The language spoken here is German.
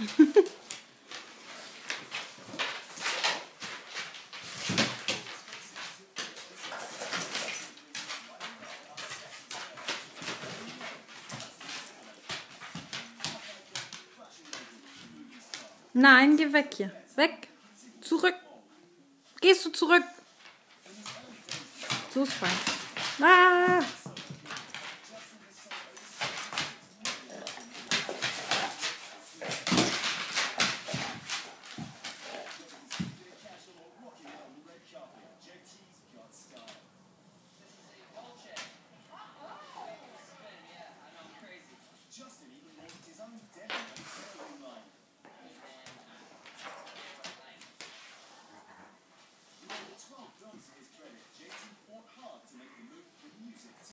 Nein, geh weg hier. Weg. Zurück. Gehst du zurück? So ist fein. Ah!